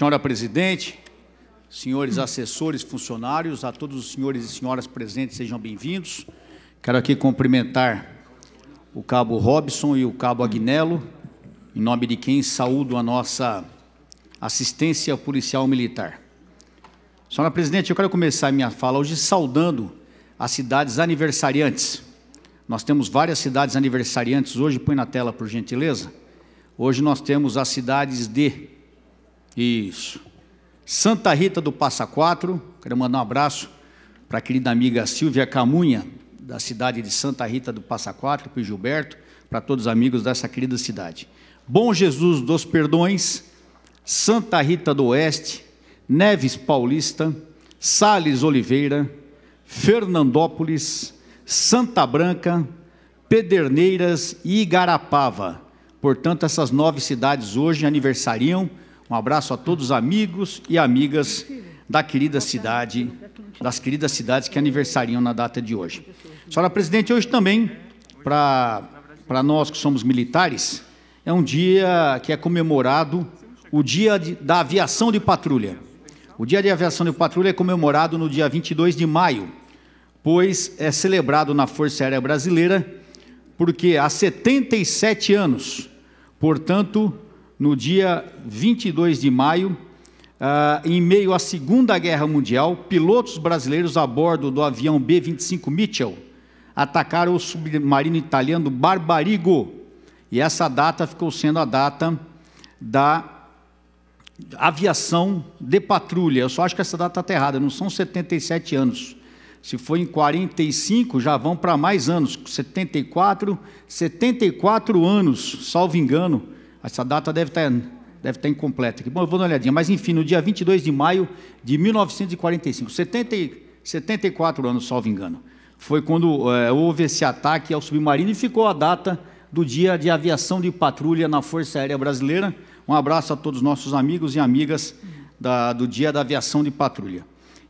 Senhora presidente, senhores assessores, funcionários, a todos os senhores e senhoras presentes, sejam bem-vindos. Quero aqui cumprimentar o cabo Robson e o cabo Agnello, em nome de quem saúdo a nossa assistência policial militar. Senhora presidente, eu quero começar minha fala hoje saudando as cidades aniversariantes. Nós temos várias cidades aniversariantes hoje, põe na tela por gentileza. Hoje nós temos as cidades de isso. Santa Rita do Passa Quatro, quero mandar um abraço para a querida amiga Silvia Camunha, da cidade de Santa Rita do Passa Quatro, para o Gilberto, para todos os amigos dessa querida cidade. Bom Jesus dos Perdões, Santa Rita do Oeste, Neves Paulista, Sales Oliveira, Fernandópolis, Santa Branca, Pederneiras e Igarapava. Portanto, essas nove cidades hoje aniversariam. Um abraço a todos os amigos e amigas da querida cidade, das queridas cidades que aniversariam na data de hoje. Senhora Presidente, hoje também, para nós que somos militares, é um dia que é comemorado o Dia de, da Aviação de Patrulha. O Dia de Aviação de Patrulha é comemorado no dia 22 de maio, pois é celebrado na Força Aérea Brasileira, porque há 77 anos, portanto, no dia 22 de maio, Uh, em meio à Segunda Guerra Mundial, pilotos brasileiros a bordo do avião B-25 Mitchell atacaram o submarino italiano Barbarigo. E essa data ficou sendo a data da aviação de patrulha. Eu só acho que essa data está errada, não são 77 anos. Se for em 45, já vão para mais anos, 74, 74 anos, salvo engano. Essa data deve estar tá deve estar incompleta aqui. Bom, eu vou dar uma olhadinha, mas enfim, no dia 22 de maio de 1945, 70, 74 anos, salvo engano, foi quando é, houve esse ataque ao submarino e ficou a data do dia de aviação de patrulha na Força Aérea Brasileira. Um abraço a todos os nossos amigos e amigas da, do dia da aviação de patrulha.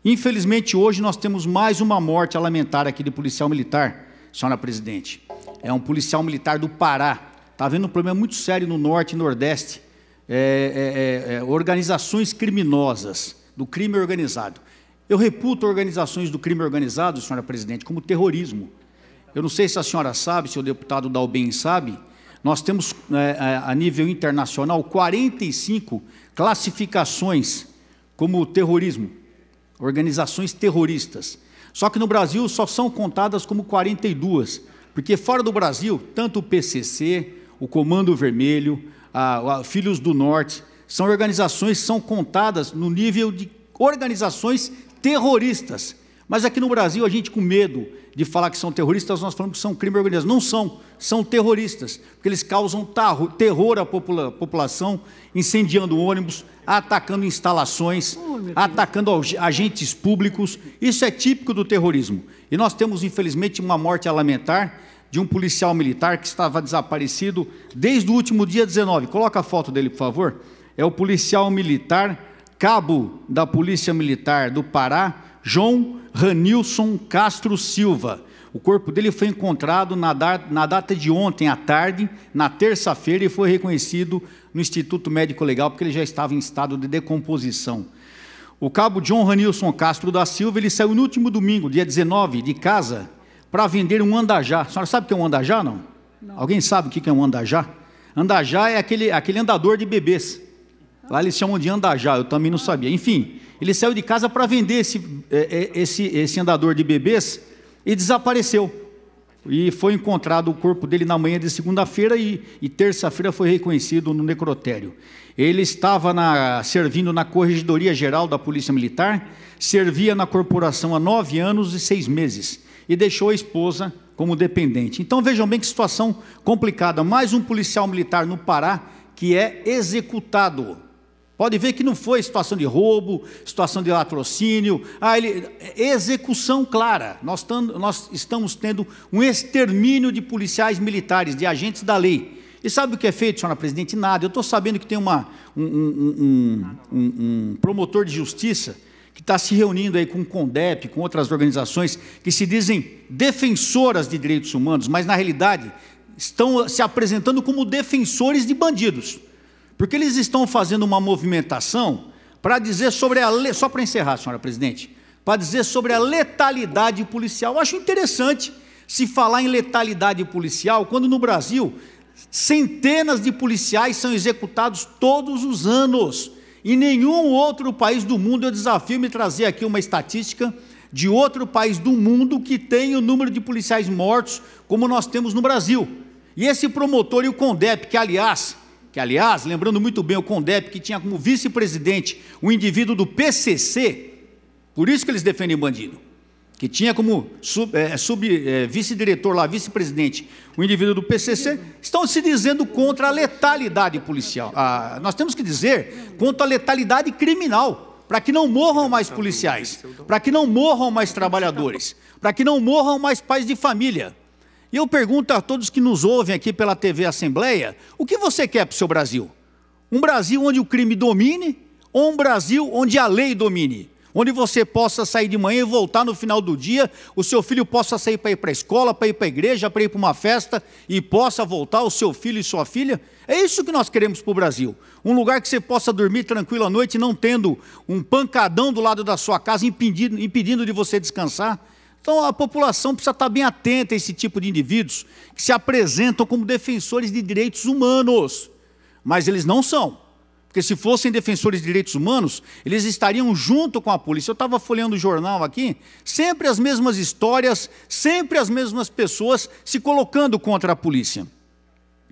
Infelizmente, hoje nós temos mais uma morte a lamentar aqui de policial militar, senhora presidente. É um policial militar do Pará. Está havendo um problema muito sério no norte e nordeste é, é, é, é, organizações criminosas, do crime organizado. Eu reputo organizações do crime organizado, senhora presidente, como terrorismo. Eu não sei se a senhora sabe, se o deputado Dalben sabe, nós temos é, é, a nível internacional 45 classificações como terrorismo, organizações terroristas. Só que no Brasil só são contadas como 42, porque fora do Brasil, tanto o PCC, o Comando Vermelho, a, a Filhos do Norte, são organizações que são contadas no nível de organizações terroristas. Mas aqui no Brasil, a gente com medo de falar que são terroristas, nós falamos que são crime organizado. Não são, são terroristas, porque eles causam terror à popula população, incendiando ônibus, atacando instalações, oh, atacando agentes públicos. Isso é típico do terrorismo. E nós temos, infelizmente, uma morte a lamentar de um policial militar que estava desaparecido desde o último dia 19. Coloca a foto dele, por favor. É o policial militar, cabo da Polícia Militar do Pará, João Ranilson Castro Silva. O corpo dele foi encontrado na, data de ontem à tarde, na terça-feira, e foi reconhecido no Instituto Médico Legal, porque ele já estava em estado de decomposição. O cabo John Ranilson Castro da Silva, ele saiu no último domingo, dia 19, de casa, para vender um andajá. A senhora sabe o que é um andajá, não? não. Alguém sabe o que é um andajá? Andajá é aquele, aquele andador de bebês. Lá eles chamam de andajá, eu também não sabia. Enfim, ele saiu de casa para vender esse, é, é, esse, esse andador de bebês e desapareceu. E foi encontrado o corpo dele na manhã de segunda-feira e, e terça-feira foi reconhecido no necrotério. Ele estava na, servindo na Corregedoria Geral da Polícia Militar, servia na corporação há nove anos e seis meses e deixou a esposa como dependente. Então vejam bem que situação complicada. Mais um policial militar no Pará que é executado. Pode ver que não foi situação de roubo, situação de latrocínio, ah, ele, execução clara. Nós, nós estamos tendo um extermínio de policiais militares, de agentes da lei. E sabe o que é feito, senhora presidente? Nada. Eu estou sabendo que tem uma, um, um, um, um promotor de justiça que está se reunindo aí com o CONDEP, com outras organizações que se dizem defensoras de direitos humanos, mas na realidade estão se apresentando como defensores de bandidos, porque eles estão fazendo uma movimentação para dizer sobre a. Só para encerrar, senhora presidente, para dizer sobre a letalidade policial. Eu acho interessante se falar em letalidade policial quando no Brasil centenas de policiais são executados todos os anos. Em nenhum outro país do mundo eu desafio me trazer aqui uma estatística de outro país do mundo que tem o número de policiais mortos como nós temos no Brasil. E esse promotor e o CONDEP, que aliás, que aliás, lembrando muito bem o CONDEP, que tinha como vice-presidente o indivíduo do PCC, por isso que eles defendem bandido, que tinha como sub, é, sub é, vice-diretor lá, vice-presidente, o indivíduo do PCC, estão se dizendo contra a letalidade policial. Ah, nós temos que dizer contra a letalidade criminal para que não morram mais policiais, para que não morram mais trabalhadores, para que não morram mais pais de família. E eu pergunto a todos que nos ouvem aqui pela TV Assembleia: o que você quer para o seu Brasil? Um Brasil onde o crime domine ou um Brasil onde a lei domine? Onde você possa sair de manhã e voltar no final do dia, o seu filho possa sair para ir para a escola, para ir para a igreja, para ir para uma festa e possa voltar o seu filho e sua filha. É isso que nós queremos para o Brasil. Um lugar que você possa dormir tranquilo à noite, não tendo um pancadão do lado da sua casa impedindo, impedindo de você descansar. Então a população precisa estar bem atenta a esse tipo de indivíduos que se apresentam como defensores de direitos humanos, mas eles não são. Porque se fossem defensores de direitos humanos, eles estariam junto com a polícia. Eu estava folheando o jornal aqui, sempre as mesmas histórias, sempre as mesmas pessoas se colocando contra a polícia.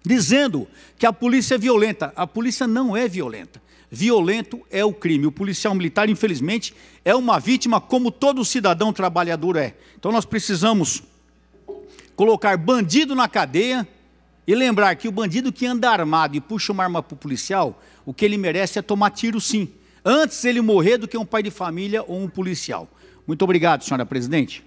Dizendo que a polícia é violenta. A polícia não é violenta. Violento é o crime. O policial militar, infelizmente, é uma vítima como todo cidadão trabalhador é. Então nós precisamos colocar bandido na cadeia e lembrar que o bandido que anda armado e puxa uma arma para o policial, o que ele merece é tomar tiro sim. Antes ele morrer do que um pai de família ou um policial. Muito obrigado, senhora presidente.